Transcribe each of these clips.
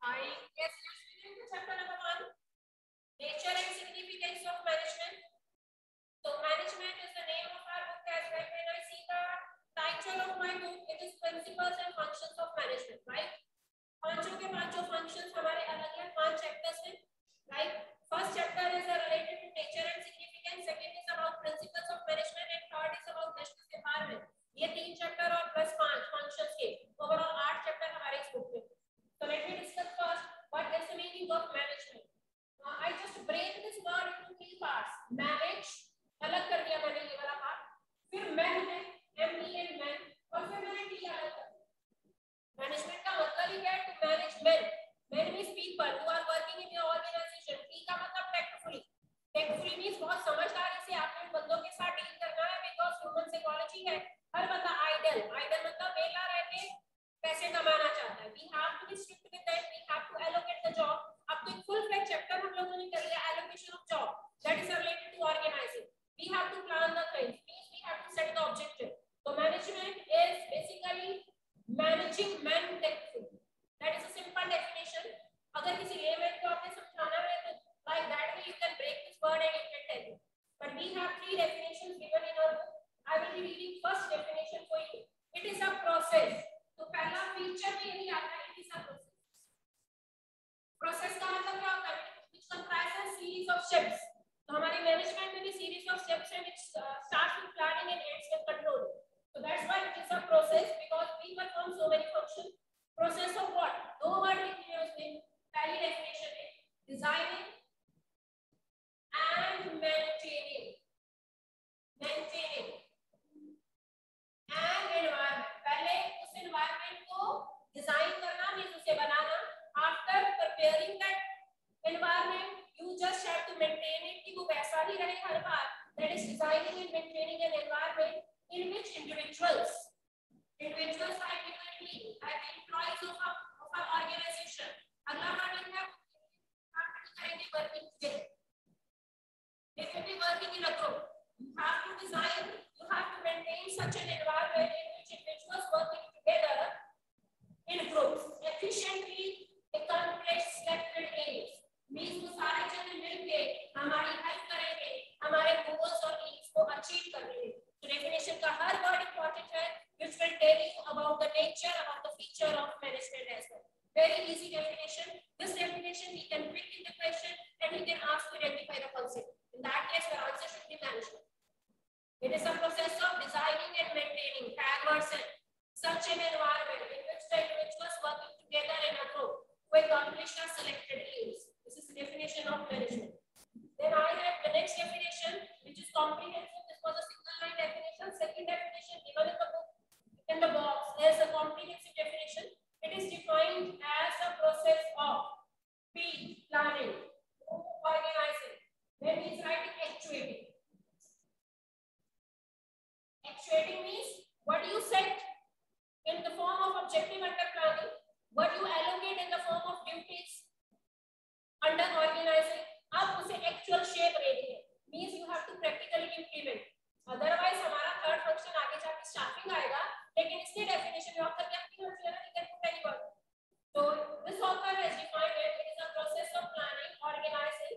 I guess let's begin with chapter number one. Nature and significance of management. So management is the name of our book as well. When I see the title of my book, it is principles and functions of management, right? पाँचों के पाँचों functions हमारे अलग अलग पाँच chapters हैं, right? First chapter is related to nature and significance. Second is about principles of management, and third is about national environment. ये तीन chapter और plus पाँच functions के overall आठ chapter हमारे इस book में. Let me discuss first what is the meaning of management. Uh, I just break this word into three parts. Manage, अलग कर दिया मैंने ये वाला part. फिर man है, M E N man, और फिर मैंने अलग कर दिया. Management का मतलब ही क्या है? To manage men. Men means people who are working in your organization. T का मतलब tactfully. Tactfully means बहुत समझदारी से आपने बंदों के साथ डील करना है because human psychology है. हर बंदा idle. Idle मतलब वेला रह के पैसे कमाना चाहता है we have to be strict with that we have to allocate job अब तो फुल फ्लेज चैप्टर हम लोगों ने कर लिया allocation of job that is related to organising we have to plan the things means we have to set the objective तो management is basically managing man tactful that is a simple definition अगर किसी layman को आपने समझाना है तो like that way you can break this word and it can tell you but we have three definitions given in our book. I will be reading first definition for you. It is a process. तो पहला feature में यही आता है it is a process का मतलब क्या होता है? Which comprises series of steps तो हमारी मैनेजमेंट में भी सीरीज़ ऑफ़ स्टेप्स है which starts with planning and ends with control so that's why it is a process, because we perform so many functions. Process of what? दो word लिखे हैं उसमें. पहली डेफिनेशन है designing and maintaining. Maintaining and environment. पहले उस environment को design करना मींस उसे बनाना. After preparing that environment you just have to maintain it कि वो वैसा ही रहे हर बार that is designing and maintaining an environment in which individuals individuals are typically are employees of a of an organization अगला model है आप करेंगे working together If you be working in a group, you have to design, you have to maintain such an environment in which individuals working together in groups efficiently तो है. It is a process of designing and maintaining Tagore such an environment group to accomplish a selected aims. This is the definition of management. Then I have the next definition, which is comprehensive. This was a single line definition. Second definition given in the book, in the box, there's a comprehensive definition. It is defined as a process of P, planning, organizing, then he's writing actuating. Actuating means what you set in the form of objective under planning, what you allocate in the form of duties under organizing, आप उसे actual shape देते हैं. Means you have to practically implement. Otherwise हमारा third function आगे जाके staffing आएगा, लेकिन इसके definition में author क्या नहीं होती है ना, you can put any word. So this author has defined it. It is a process of planning, organizing,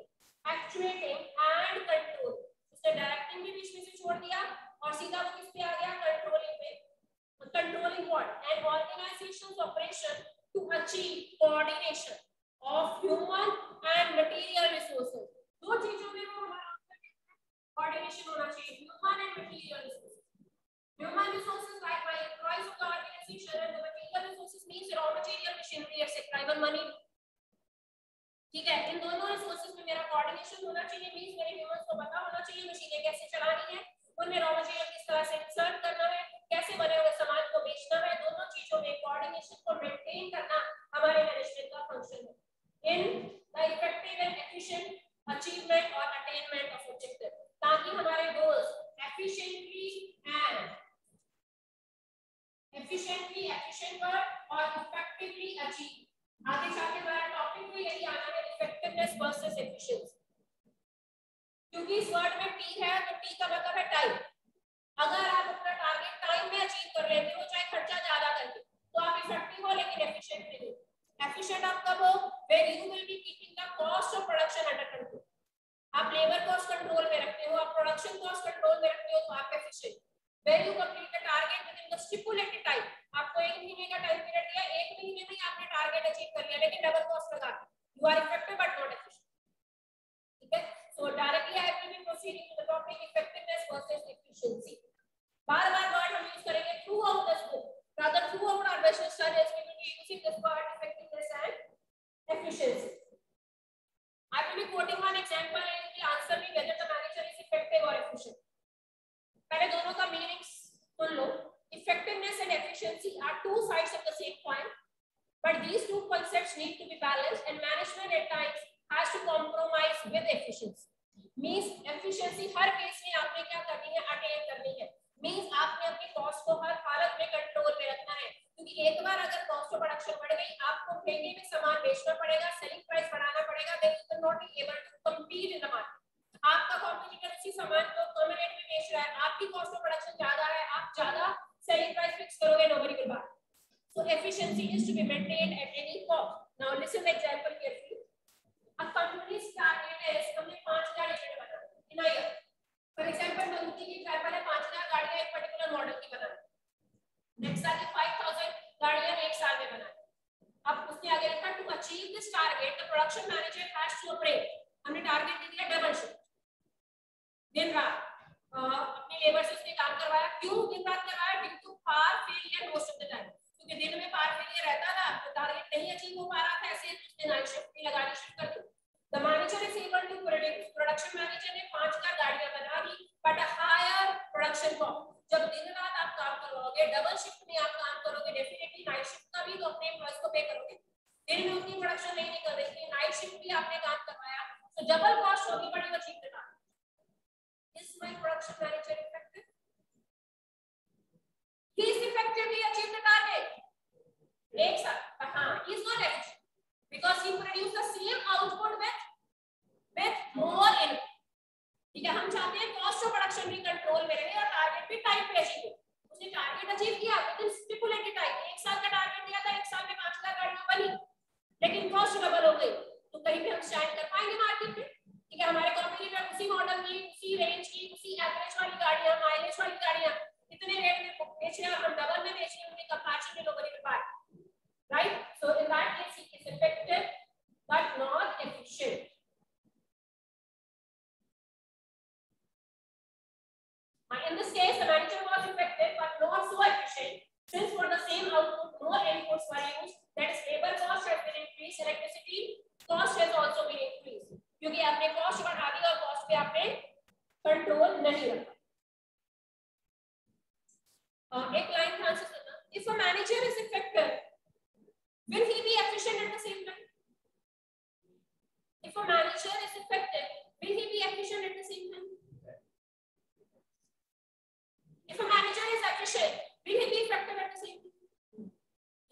actuating and control. उसने डायरेक्टिंग भी बीच में से छोड़ दिया और सीधा वो किस पे आ गया कंट्रोलिंग पे controlling what an organization's operation to achieve coordination of human लेते हो चाहे खर्चा ज़्यादा करके। तो आप इफ़ेक्टिव हो लेकिन एफिशिएंट नहीं हो एफिशिएंट आप कब हो? Where you will be keeping the cost of production under control. आप लेबर कॉस्ट कंट्रोल में रखते हो, आप प्रोडक्शन कॉस्ट कंट्रोल में रखते हो तो आप efficient where you complete the target within the stipulated time आपको एक महीने का टाइम पीरियड दिया, एक महीने में आपने टारगेट अचीव कर लिया, लेकिन डबल कॉस्ट लगा you are effective but not efficient ठीक है? So directly I will be proceeding to the topic effectiveness versus efficiency बार बार वर्ड हम यूज़ करेंगे throughout this book rather throughout our business studies we will be using this word effectiveness and efficiency will be quoting one example and you will answer me whether the manager is effective or efficient. पहले दोनों का meanings सुन लो. Effectiveness and efficiency are two sides of the same coin, but these two concepts need to be balanced and management at times has to compromise with efficiency. Means efficiency हर case में आपने क्या करनी है attain करनी है. Means आपने अपनी cost को हर हालत में control में रखना है. क्योंकि एक बार अगर कॉस्ट ऑफ़ प्रोडक्शन बढ़ गई आपको महँगे में सामान बेचना पड़ेगा सेलिंग प्राइस बढ़ाना पड़ेगा then you can not be able to compete in the market आपका कंपटीटर उसी सामान को कम रेट में बेच रहा है आपकी कॉस्ट ऑफ़ प्रोडक्शन ज़्यादा है आप ज़्यादा सेलिंग प्राइस फिक्स करोगे nobody will buy so efficiency is to be maintained at any cost now listen the example carefully a company's target is हमने 5000 यूनिट बनाना in a year for example Maruti की example है 5000 गाड़ियाँ एक particular model की बनाना next आगे 5000 गाड़ियाँ एक साल में बनाना अब उसने आगे लिखा to achieve this target the production manager has to operate हमने टारगेट दे दिया डबल शिफ्ट दिन रात अपने लेबर से उसने काम करवाया क्यों दिन रात करवाया due to power failure most of the time क्योंकि दिन में पार फेलियर रहता था तो टारगेट नहीं अचीव हो पा रहा था ऐसे उसने नाइट शिफ्ट भी लगानी शिफ्ट कर दी the manager is able to produce production manager ने 5000 गाड़ियाँ बना दी but a higher production cost जब दिन रात आप करवाओगे डबल शिफ्ट में आप काम करोगे डेफिनेटली नाइट शिफ्ट का भी तो अपने एम्प्लॉयज़ को पे करोगे। दिन में उतनी प्रोडक्शन नहीं निकल रही थी नाइट शिफ्ट भी आपने काम करवाया। तो डबल कॉस्ट होगी but you achieve the target is my production manager effective he is effectively achieved the target एक साथ हाँ he is not efficient because he produced the same output with with more input ठीक है, हम चाहते हैं cost of production भी control में रहे और टारगेट भी टाइम पे अचीव हो उसने टारगेट अचीव किया, लेकिन स्टिपुलेटेड टाइम, एक साल का टारगेट दिया था, एक साल में पाँच लाख गाड़ियाँ बनी, लेकिन कॉस्ट डबल हो गई। तो कहीं भी हम शाइन कर पाएँगे मार्केट में, ठीक है? हमारे कॉम्पिटिटर उसी मॉडल की, उसी रेंज की, उसी एवरेज वाली गाड़ियाँ माइलेज वाली गाड़ियाँ, इतने रेट में बेच रहे हैं, हम डबल में बेच रहे हैं, उनके कंपैरिजन में nobody will buy right so in that case he is effective but not efficient In this case, the manager was effective but not so efficient since for the same output, more inputs were used. That is, labor cost has been increased, electricity cost has also been increased. क्योंकि आपने cost बढ़ा दी और cost पे आपने control नहीं रखा एक line ध्यान से सुनना if a manager is effective will he be efficient at the same time if a manager is effective will he be efficient at the same time If a manager is efficient, will he be effective at the same time?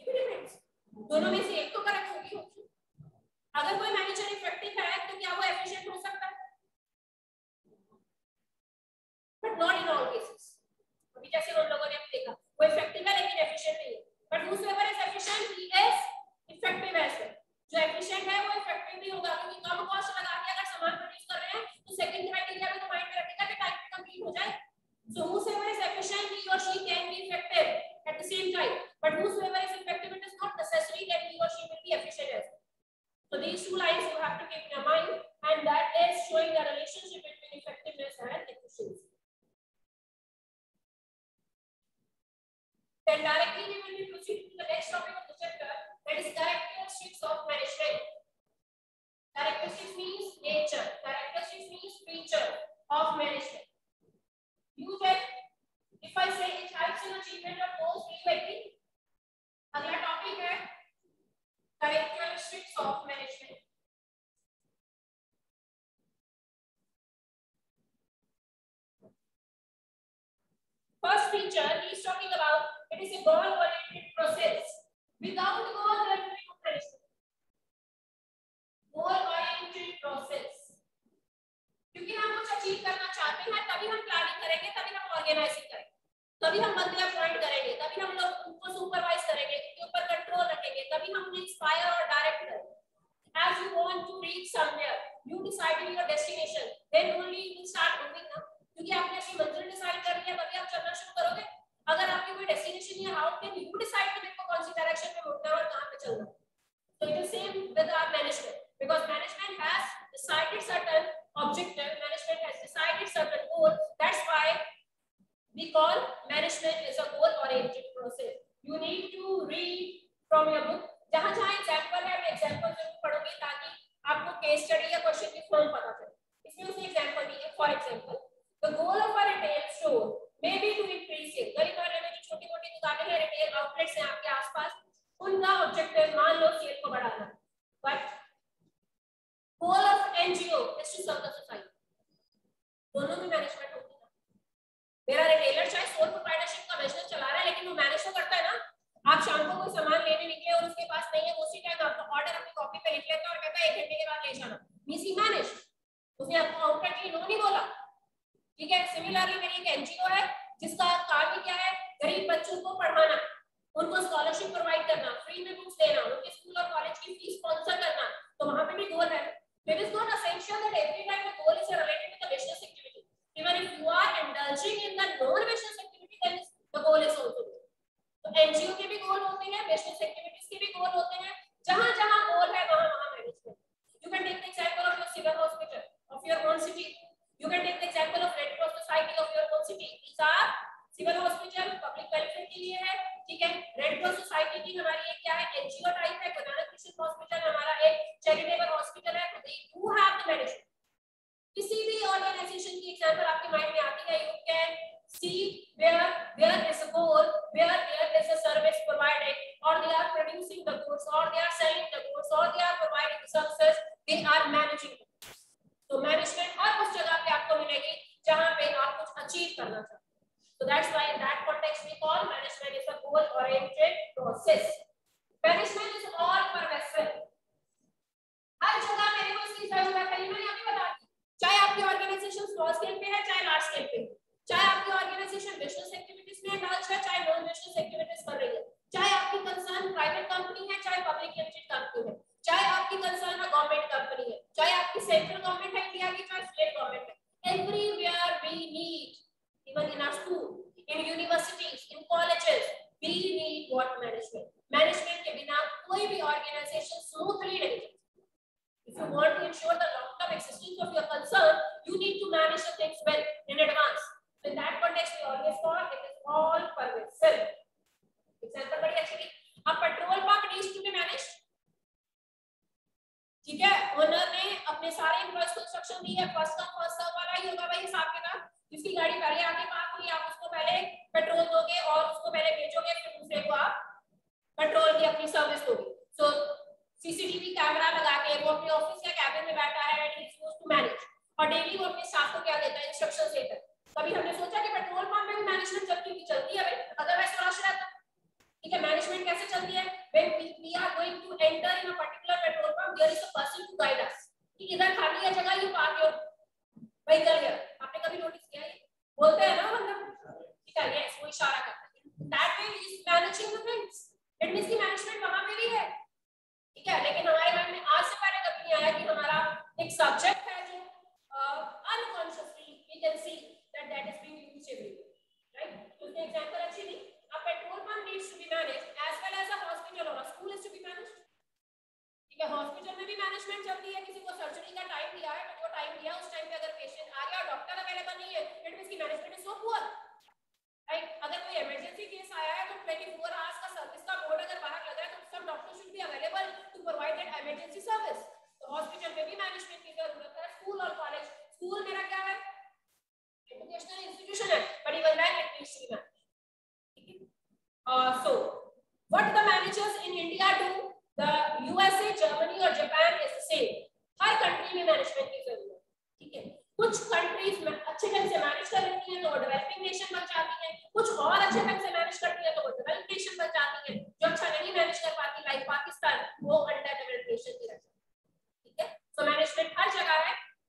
It depends. दोनों में से एक तो correct होगी होगी अगर कोई manager effective है तो क्या वो एफिशिएंट हो सकता है? But not in all cases अभी जैसे हम लोगों ने देखा वो इफ़ेक्टिव है लेकिन एफिशिएंट नहीं है। But whosoever is efficient he is effective as well. जो एफिशिएंट है वो इफ़ेक्टिव भी होगा। क्योंकि कम कॉस्ट लगा के अगर सामान प्रोड्यूस कर रहे हैं तो सेकंड क्राइटेरिया भी तो माइंड में रखेगा कि टाइम पे कंप्लीट हो जाए So whosoever is efficient, he or she can be effective at the same time. But whosoever is effective, it is not necessary that he or she will be efficient as well. So these two lines you have to keep in your mind, and that is showing the relationship between effectiveness and efficiency. Then directly we will be proceeding to the next topic of the chapter, that is characteristics of management. Characteristics means nature. Characteristics means feature of management. You check. If I say it helps in achievement of goals, will you agree? अगला topic है characteristics of management. First feature he is talking about it is a goal-oriented process. Without goal, there will be no management. Goal-oriented process. क्योंकि हम कुछ achieve करना चाहते हैं तभी हम प्लानिंग करेंगे तभी हम ऑर्गेनाइजिंग करेंगे तभी हम बंदे अपॉइंट करेंगे तभी हम लोग उनको सुपरवाइज करेंगे उनके ऊपर कंट्रोल रखेंगे तभी हम उन्हें इंस्पायर और डायरेक्ट करेंगे as you want to reach somewhere you decided your destination then only you start moving now क्योंकि आपने अपनी मंजिल डिसाइड कर लिया तभी आप चलना शुरू करोगे अगर आपकी कोई डेस्टिनेशन है हाउ कैन यू डिसाइड कि मेरे को कौन सी डायरेक्शन में मुड़ना है और कहाँ पे चलना so it is same with our management because management has decided certain objective management has decided certain goal that's why we call management is a goal oriented process. You need to read from your book. जहाँ जहाँ example है मैं example ज़रूर पढ़ूँगी ताकि आपको case study या question की फॉर्म पता चले। इसमें उसने एग्जांपल दी है। For example the goal of a retail store may be to increase sale गली मोहल्ले में जो छोटी मोटी दुकानें हैं रिटेल आउटलेट्स हैं आपके आसपास, उनका ऑब्जेक्टिव मान लो सेल को बढ़ाना। But goal of NGO is to serve the society दोनों में मैनेजमेंट होती है मेरा रिटेलर चाहे सोल प्रोप्राइटरशिप का बिज़नेस चला रहा है लेकिन वो मैनेज तो करता है ना आप शाम को कोई सामान लेने निकले और उसके पास नहीं है उसी टाइम आपका ऑर्डर अपनी कॉपी पे लिख लेता है और कहता है एक घंटे के बाद ले जाना मींस ही मैनेज उसने आपको आउटलेट नो नहीं बोला ठीक है सिमिलरली मेरी एक एनजीओ है जिसका काम ही क्या है गरीब बच्चों को पढ़ाना उनको स्कॉलरशिप प्रोवाइड करना फ्री में बुक्स देना उनके स्कूल और कॉलेज की फ़ीस स्पॉन्सर करना तो वहाँ पे भी गोल है it is not essential that every time the goal is related to the business activity even if you are indulging in the non business activity then the goal is also good तो NGO के भी गोल होते हैं business activities के भी गोल होते हैं जहाँ जहाँ गोल है वहाँ वहाँ management you can take the example of your civil hospital of your own city you can take the example of red cross society of your own city these are civil hospital public welfare के लिए है ठीक है red cross society की हमारी एक क्या है एनजीओ टाइप है गुरुनानक मिशन हॉस्पिटल हमारा एक चैरिटेबल हॉस्पिटल है they do have the management किसी भी एग्जांपल आपके माइंड में आती है you can see where where is a goal where where is a service provided और they are producing the goods और they are selling the goods और they are providing services they are managing तो management हर उस जगह पे आपको मिलेगी जहाँ पे आप कुछ अचीव करना चाहते हो। So that's why in that context we call management is a goal oriented process management is all pervasive हर जगह मेरे को उसकी ज़रूरत है। कहीं मैंने अभी बता चाहे आपकी ऑर्गेनाइजेशन स्मॉल स्केल पे है, चाहे लार्ज स्केल पे चाहे आपकी ऑर्गेनाइजेशन बिज़नेस एक्टिविटीज़ में इंडल्ज है चाहे नॉन बिज़नेस एक्टिविटीज़ कर रही है। चाहे आपकी कंसर्न प्राइवेट कंपनी है, चाहे पब्लिक लिमिटेड कंपनी है। चाहे आपकी कंसर्न गवर्नमेंट कंपनी है। चाहे आपकी सेंट्रल गवर्नमेंट है इंडिया की, चाहे स्टेट गवर्नमेंट है। Everywhere we need even in our school in universities in colleges we need what management management के बिना कोई भी ऑर्गेनाइजेशन स्मूथली नहीं चलती If you want to ensure the long-term existence of your concern,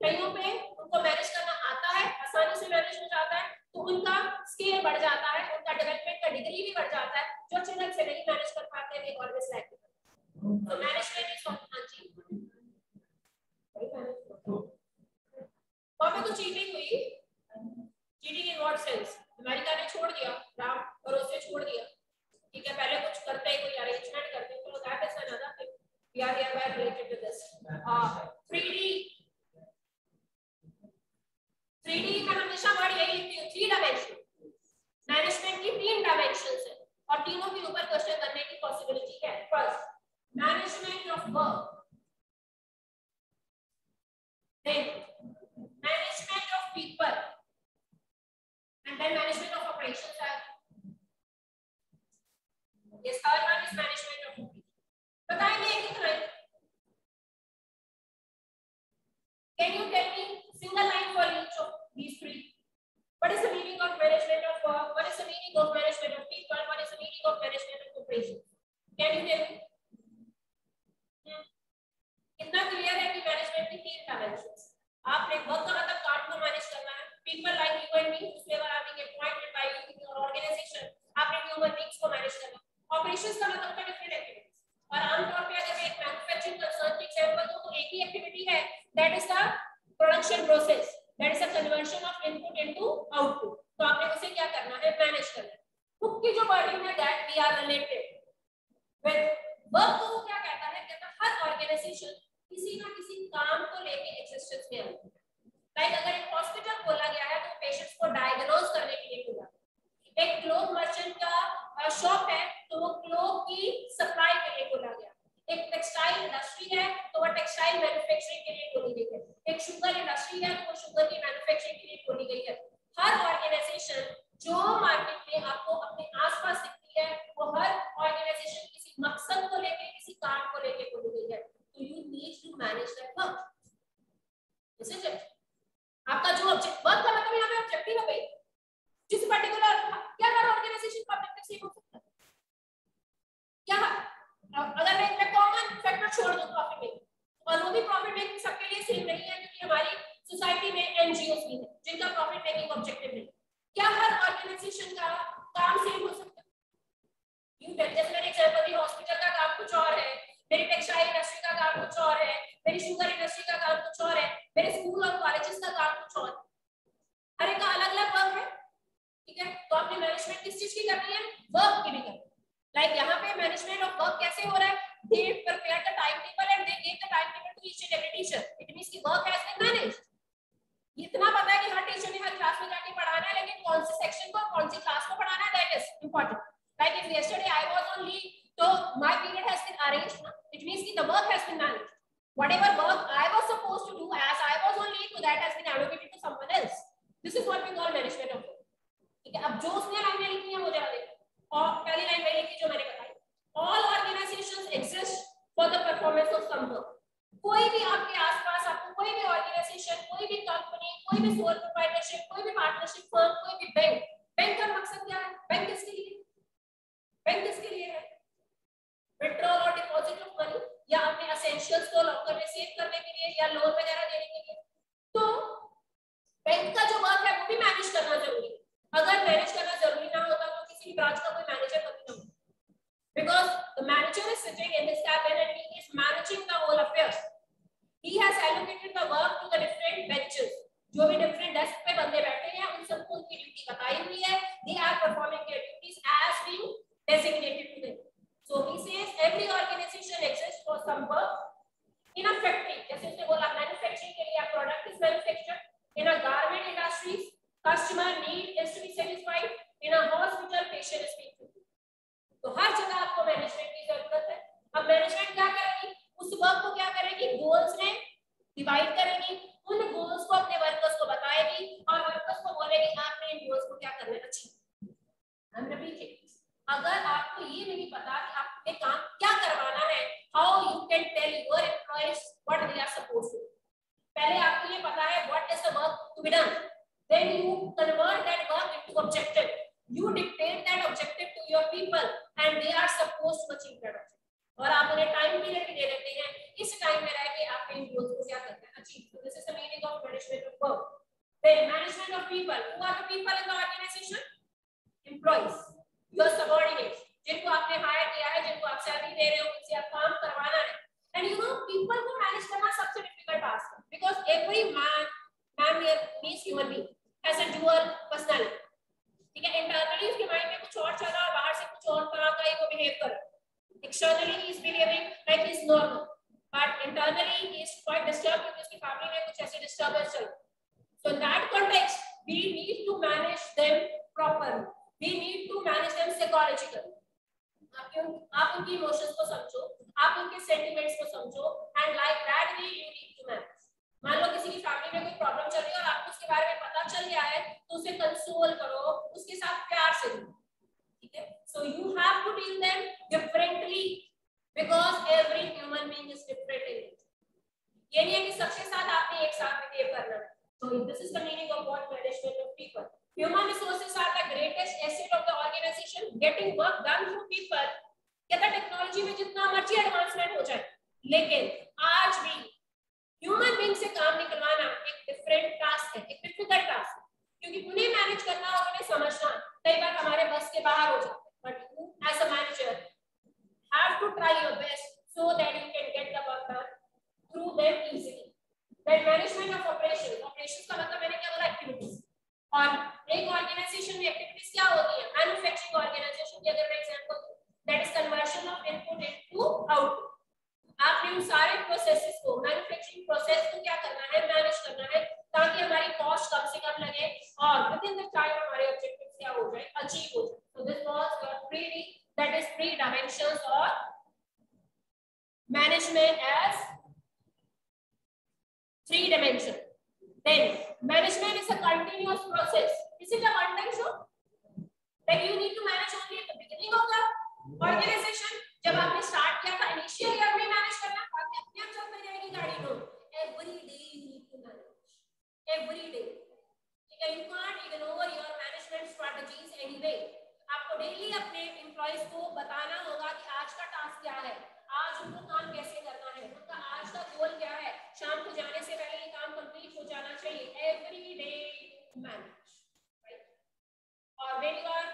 जगह है Can you tell me single line for each of these three? What is the meaning of marriage rate of work? What is the meaning of marriage rate of people? What is the meaning of marriage rate of corporation? Can you tell me? इतना clear है कि management की तीन dimensions आपने work का मतलब part को manage करना है people like you and me whoever are being appointed by you in your organization आपने ह्यूमन beings को मैनेज करना ऑपरेशंस का मतलब क्या डिफरेंट है और आमतौर पे अगर मैं एक मैन्युफैक्चरिंग कंसर्न की एग्जांपल दूँ तो एक ही एक्टिविटी है. That is the production process that is the conversion of input into output तो आपने उसे क्या करना है? मैनेज करना है. बुक की जो वर्डिंग है that we are related with work को क्या कहता है? कहता हर ऑर्गेनाइजेशन किसी ना किसी काम को लेके एग्जिस्टेंस में आती है. लाइक अगर एक हॉस्पिटल खोला गया है तो पेशेंट्स को डायग्नोज करने के लिए खोला एक क्लोथ मर्चेंट का शॉप है तो वो क्लोथ की सप्लाई के लिए बोला गया। एक टेक्सटाइल इंडस्ट्री है तो वो टेक्सटाइल मैन्युफैक्चरिंग के लिए बोली गई है। एक शुगर इंडस्ट्री है तो वो शुगर के लिए खोली गई है हर ऑर्गेनाइजेशन जो मार्केट में आपको अपने आसपास दिखती है वो हर ऑर्गेनाइजेशन किसी मकसद को लेके किसी काम को लेके खोली गई है तो you need to manage that work isn't it आपका जो ऑब्जेक्ट वर्क का मतलब यहाँ पे ऑब्जेक्टिव है भाई जिस पर्टिकुलर क्या हर ऑर्गेनाइजेशन का ऑब्जेक्टिव सेम हो सकता है क्या अगर मैं एक कॉमन फैक्टर छोड़ दूँ प्रॉफिट मेकिंग और वो भी प्रॉफिट मेकिंग सबके लिए सेम नहीं है क्योंकि हमारी सोसाइटी में एनजीओस भी है जिनका प्रॉफिट मेकिंग ऑब्जेक्टिव नहीं क्या हर ऑर्गेनाइजेशन का काम सेम हो सकता है यू जैसे मैंने एग्जांपल दी हॉस्पिटल का काम कुछ और है मेरी टेक्सटाइल इंडस्ट्री का काम कुछ और है मेरी शुगर इंडस्ट्री का काम कुछ और है मेरे स्कूल और कॉलेजेस का काम कुछ और हर एक का अलग अलग वर्क है ठीक है तो आपने मैनेजमेंट किस चीज़ की करनी है वर्क की भी करनी लाइक यहाँ पे मैनेजमेंट ऑफ़ वर्क कैसे हो रहा है they prepare the time table and they give the time table to each and every teacher it means कि वर्क हैज़ बीन मैनेज्ड इतना पता है कि हर टीचर ने हर क्लास में जाके पढ़ाना है लेकिन कौन से सेक्शन को कौन सी क्लास को पढ़ाना है that is important like if yesterday I was on leave my period has been arranged na? it means that the work has been managed whatever work i was supposed to do as i was on leave to that has been allocated to someone else this is what we call management of work ठीक है अब जो उसने लाइनें लिखी हैं वो जरा देखो और पहली लाइन वही लिखी जो मैंने बताई all organisations exist for the performance of some work कोई भी आपके आसपास आपको कोई भी ऑर्गेनाइजेशन कोई भी कंपनी कोई भी सोल प्रोप्राइटरशिप कोई भी पार्टनरशिप फर्म कोई भी बैंक बैंक का मकसद क्या है? बैंक किसके लिए? बैंक किसके लिए है? विड्रॉल और डिपॉजिट ऑफ़ मनी या अपने एसेंशियल्स को लॉकर में सेव करने के लिए या लोन वगैरह देने के लिए? तो बैंक का जो वर्क है, वो भी मैनेज करना ज़रूरी है। अगर मैनेज करना ज़रूरी ना होता तो किसी भी ब्रांच का कोई मैनेजर कभी ना Because the manager is sitting in his cabin and he is managing the whole affairs. He has allocated the work to the different benches, जो भी different desks. People who are the people in the organization? Employees. Your subordinates ये नहीं है कि सबके साथ आपने एक साथ बिहेव करना है so this is the meaning of what management of people human resources are the greatest asset of the organization getting work done through people क्या टेक्नोलॉजी मर्ज़ी एडवांसमेंट हो जाए लेकिन आज भी ह्यूमन बींग से काम निकलवाना एक डिफरेंट टास्क है एक डिफ़िकल्ट टास्क है क्योंकि उन्हें मैनेज करना और उन्हें समझना कई बार हमारे बस के बाहर हो जाता है but you as a manager have to try your best so that you can get the work done through them easily. Then management of operations. Operations का मतलब मैंने क्या बोला activities. और एक ऑर्गेनाइजेशन में एक्टिविटीज़ क्या होती है? मैन्युफैक्चरिंग ऑर्गेनाइजेशन की अगर मैं एग्जांपल दूँ that is conversion of input into output आपने उन सारे प्रोसेसेस को मैन्युफैक्चरिंग प्रोसेस को क्या करना है? मैनेज करना है, ताकि हमारी कॉस्ट कम से कम लगे और विद इन द टाइम हमारे ऑब्जेक्टिव्स क्या हो जाए? अचीव हो जाए. So this was your three that is three dimensions of management as three dimension then management is a continuous process is it a one time show that you need to manage only at the beginning of the organization जब आपने start किया था initial year में manage करना में अपने आप चलती रहेगी गाड़ी no every day you need to manage every day ठीक है you can't ignore your management strategies anyway आपको डेली अपने एम्प्लॉइज को बताना होगा कि आज का टास्क क्या है आज उनको काम कैसे करना है? उनका आज का गोल क्या है? शाम को जाने से पहले ये काम कंप्लीट हो जाना चाहिए एवरी डे मैनेज और when you are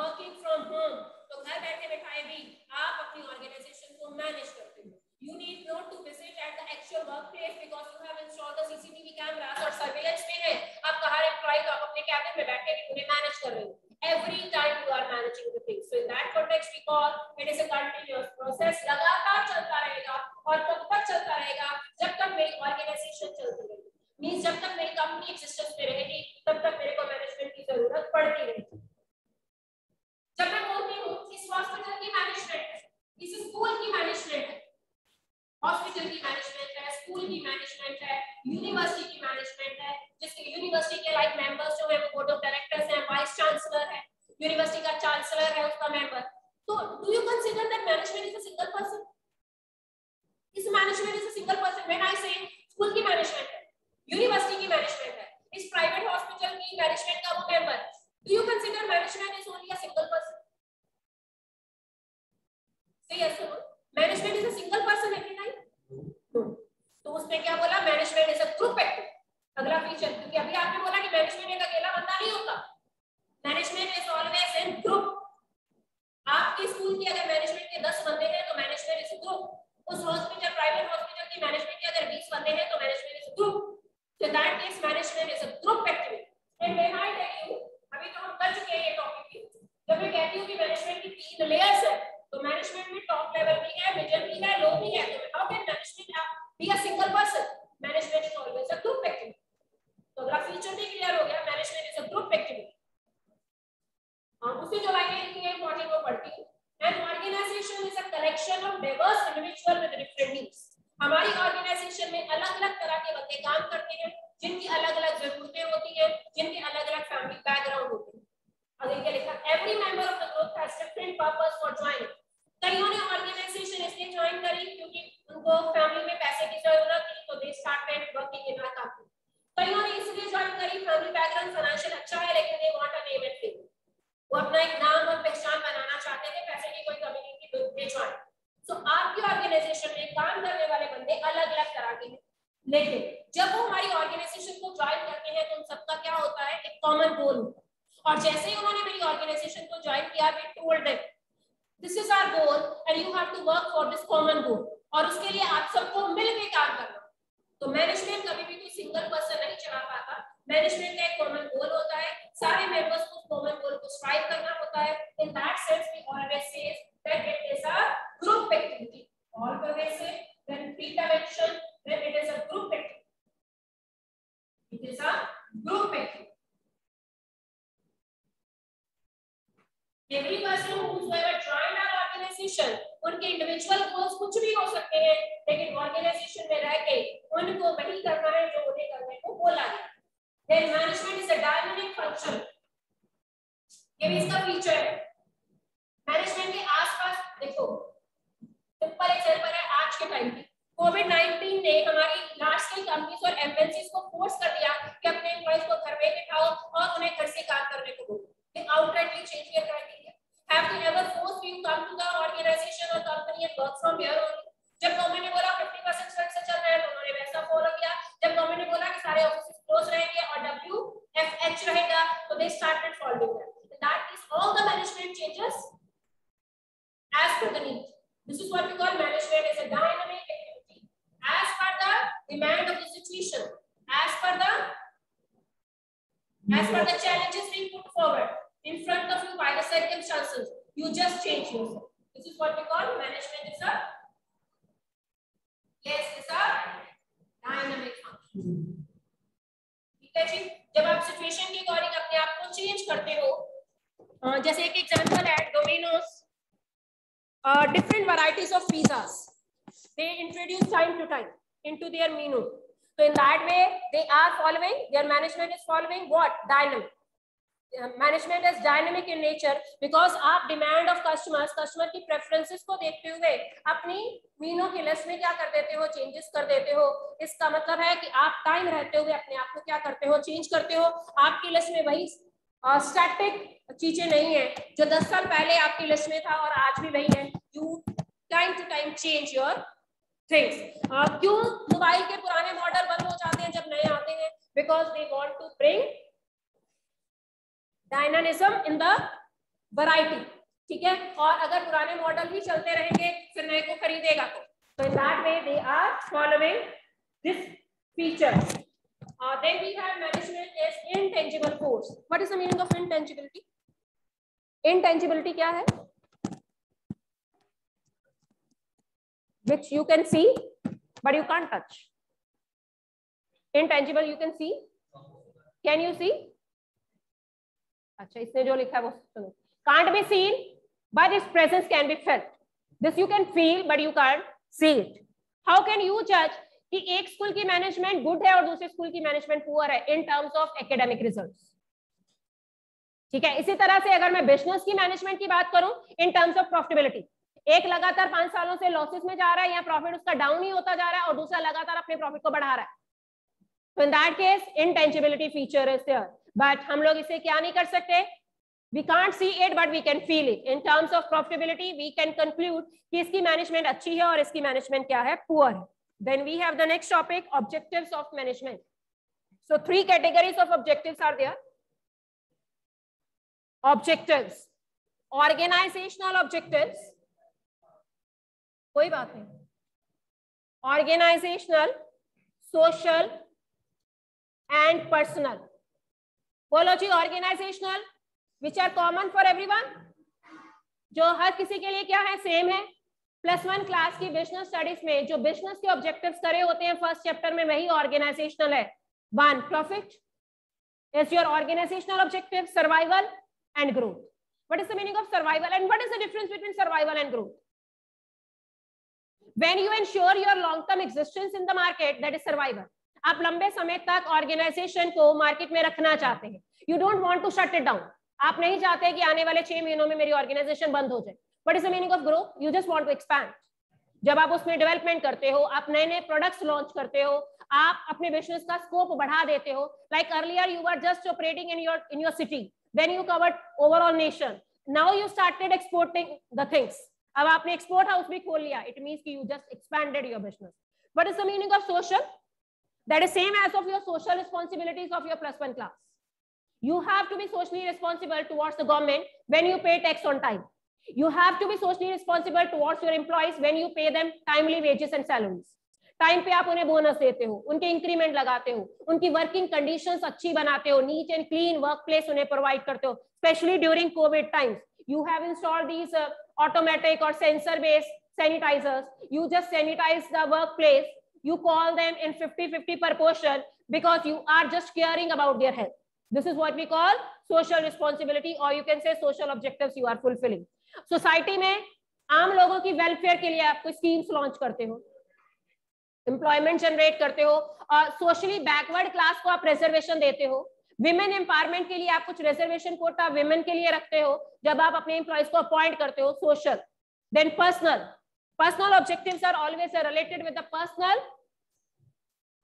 working from home तो घर बैठे बैठाए भी आप अपनी ऑर्गेनाइजेशन को मैनेज करते हो। You need not to visit at the actual workplace because you have installed the CCTV cameras और surveillance में है। आपका हर एम्प्लॉय को आप अपने कैबिन में बैठे भी उन्हें मैनेज कर रहे हो। every time you are managing the things so in that context we call it is a continuous process लगातार चलता रहेगा उस हॉस्पिटल प्राइवेट हॉस्पिटल की मैनेजमेंट के अगर 20 बंदे हैं तो management is group so that means management is a group activity and when I tell you अभी तो हम कर चुके हैं ये टॉपिक जब मैं कहती हूँ कि मैनेजमेंट की तीन लेयर्स है तो मैनेजमेंट में टॉप लेवल भी है मिडिल भी है लो भी है तो how can management be a single person management is always a group activity तो अगला फीचर भी क्लियर हो गया management is a group activity हाँ, उसी जो लाइनें लिखी है इंपॉर्टेंट वो पढ़ती हूँ। Organisation is a collection of diverse individual with different needs हमारी ऑर्गेनाइजेशन में अलग-अलग तरह के बंदे काम करते हैं, जिनकी अलग-अलग जरूरतें होती हैं, जिनके अलग-अलग फैमिली बैकग्राउंड होते हैं। अगर क्या लिखा? Every member of the group has different purpose for joining कईयों ने ऑर्गेनाइजेशन इसलिए ज्वाइन करी क्योंकि उनको फैमिली में पैसे की ज़रूरत थी तो they started working in our company कईयों ने इसलिए ज्वाइन करी फैमिली बैकग्राउंड फाइनेंशियल अच्छा है, लेकिन they want a name and fame वो अपना एक नाम और पहचान बनाना चाहते थे पैसे की कोई कमी नहीं थी ज्वाइन सो आपकी ऑर्गेनाइजेशन में काम करने वाले बंदे अलग-अलग तरह के हैं। लेकिन, जब वो हमारी ऑर्गेनाइजेशन को ज्वाइन करते हैं तो उन सबका क्या होता है? एक कॉमन गोल होता है। और जैसे ही उन्होंने मेरी ऑर्गेनाइजेशन को ज्वाइन किया we told them this is our goal and you have to work for this common goal और उसके लिए आप सबको मिलकर काम करना। तो मैनेजमेंट कभी भी कोई सिंगल पर्सन नहीं चला पाता। मैनेजमेंट का एक कॉमन गोल होता है। सारे मेंबर्स को कॉमन गोल को स्ट्राइव करना होता है। In that sense we always says that it is a group activity all the way से when Peter mention it is a group activity it is a group activity every person who have joined our organisation उनके individual goals कुछ भी हो सकते हैं, लेकिन organisation में रह के उनको वही करना है जो उन्हें करने को बोला गया then management is a dynamic function ये भी इसका फीचर है। मैनेजमेंट के आसपास, देखो सिंपल एग्जांपल है आज के टाइम पे। कोविड 19 ने हमारी लार्ज स्केल कंपनीज़ और एमएनसीज को फोर्स कर दिया कि अपने एम्प्लॉइज को घर पे बिठाओ और उन्हें घर से काम करने को बोलो। They outrightly change criteria have you ever forced you come to the organization or company it work from here only. जब गवर्नमेंट ने बोला 50 परसेंट स्ट्रेंथ से चल रहा है तो उन्होंने वैसा फॉलो किया जब गवर्नमेंट ने बोला कि सारे ऑफ़िस क्लोज रहेंगे और डब्ल्यू एफ़ एच रहेगा तो they started following that that is all the management changes as per the need this is what we call management as a dynamic activity as per the demand of the situation as per the as per the challenges being put forward in front of you by the circumstances you just change yourself this is what we call management is a yes it's a dynamic function ठीक है जी जब आप situation के according अपने आप को change करते हो जैसे एक एग्जांपल है Domino's different varieties of pizzas they introduce time to time into their menu so in that way they are following their management is following what dynamic management is dynamic in nature because आप demand of customers customer की preferences को देखते हुए अपनी मीनों की list में क्या कर देते हो चेंजेस कर देते हो। इसका मतलब है कि आप टाइम रहते हुए अपने आप को क्या करते हो चेंज करते हो। आपकी लिस्ट में वही स्टैटिक चीज़ें नहीं है, जो 10 साल पहले आपकी लिस्ट में था और आज भी वही है। You time to time change your things क्यों? मोबाइल के पुराने मॉडल बंद हो जाते हैं जब नए आते हैं। Because they want to bring dynamism in the variety ठीक है? और अगर पुराने मॉडल ही चलते रहेंगे, फिर नए को खरीदेगा तो in that way they are following this feature और then we have management is intangible force what is the meaning of intangibility intangibility क्या है? Which you can see but you can't touch intangible you can see can you see अच्छा इसने जो लिखा है वो सुनो। Can't be seen, but its presence can be felt. This you can feel, but you can't see it. How can you judge कि एक school की मैनेजमेंट गुड है और दूसरे स्कूल की मैनेजमेंट पुअर है in terms of academic results ठीक है, इसी तरह से अगर मैं बिज़नेस की मैनेजमेंट की बात करूँ इन टर्म्स ऑफ़ प्रॉफिटेबिलिटी एक लगातार पाँच सालों से लॉसेस में जा रहा है या प्रॉफिट उसका डाउन ही होता जा रहा है और दूसरा लगातार अपने प्रॉफिट को बढ़ा रहा है। तो in that case intangibility feature is there but हम लोग इसे क्या नहीं कर सकते we can't see it but we can feel it in terms of profitability we can conclude कि इसकी मैनेजमेंट अच्छी है और इसकी मैनेजमेंट क्या है पुअर है then we have the next topic objectives of management so three categories of objectives are there objectives organizational objectives कोई बात नहीं organizational social and personal होलोजी organizational which are common for everyone जो हर किसी के लिए क्या है? सेम है। प्लस वन क्लास की बिज़नेस स्टडीज़ में जो बिज़नेस के ऑब्जेक्टिव करे होते हैं फ़र्स्ट चैप्टर में वही ऑर्गेनाइजेशनल है। One profit is your organizational objective survival and growth what is the meaning of survival and what is the difference between survival and growth when you ensure your long term existence in the market, that is survival. आप लंबे समय तक organisation को market में रखना चाहते हैं। You don't want to shut it down आप नहीं चाहते कि आने वाले छह महीनों में मेरी ऑर्गेनाइजेशन बंद हो जाए। What is meaning of growth you just want to expand जब आप उसमें डेवलपमेंट करते हो, आप नए नए प्रोडक्ट्स लॉन्च करते हो, आप अपने बिज़नेस का स्कोप बढ़ा देते हो। Like earlier you are just operating in your in your city then you covered overall nation now you started exporting the things अब आपने एक्सपोर्ट हाउस भी खोल लिया। It means you just expanded your business what is the meaning of social that is same as of your social responsibilities of your plus one class you have to be socially responsible towards the government when you pay tax on time you have to be socially responsible towards your employees when you pay them timely wages and salaries time पे आप उन्हें bonus देते हो उनके increment लगाते हो उनकी working conditions अच्छी बनाते हो neat and clean work place उन्हें प्रोवाइड करते हो specially during Covid times you have installed these automatic और sensor based sanitisers you just sanitise the work place you call them in 50 50 proportion because you are just caring about their health this is what we call social responsibility or you can say social objectives you are fulfilling society में आम लोगों की welfare के लिए आप schemes launch करते हो employment generate करते हो और सोशली बैकवर्ड क्लास को आप रिजर्वेशन देते हो विमेन एम्पावरमेंट के लिए आप कुछ रिजर्वेशन कोटा विमेन के लिए रखते हो जब आप अपने एम्प्लॉयज़ को अपॉइंट करते हो social then personal personal objectives are always related with the personal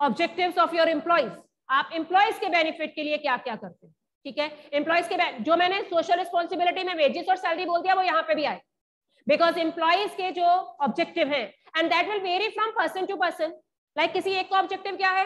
objectives of your employees. आप एम्प्लॉयज़ के बेनिफिट के लिए क्या क्या करते हैं? ठीक है? एम्प्लॉयज़ के जो मैंने सोशल रिस्पॉन्सिबिलिटी में वेजेस और सैलरी बोल दिया, वो यहाँ पे भी आए। बिकॉज़ एम्प्लॉयज़ के जो ऑब्जेक्टिव हैं and that will vary from person to person like किसी एक का ऑब्जेक्टिव क्या है?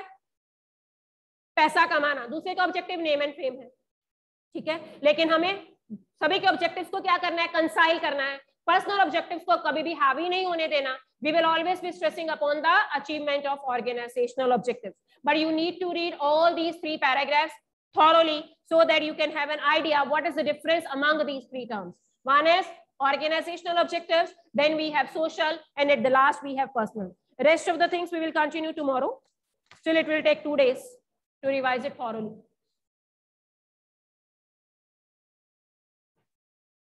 पैसा कमाना। दूसरे का ऑब्जेक्टिव नेम एंड फेम है। ठीक है? लेकिन हमें सभी के ऑब्जेक्टिव्स को क्या करना है? कंसाइल करना है। पर्सनल ऑब्जेक्टिव्स को कभी भी हावी नहीं होने देना। We will always be stressing upon the achievement of organizational objectives. But you need to read all these three paragraphs thoroughly so that you can have an idea what is the difference among these three terms. One is organizational objectives then we have social and at the last we have personal. Rest of the things we will continue tomorrow. Still it will take two days to revise it thoroughly